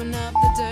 open up the door.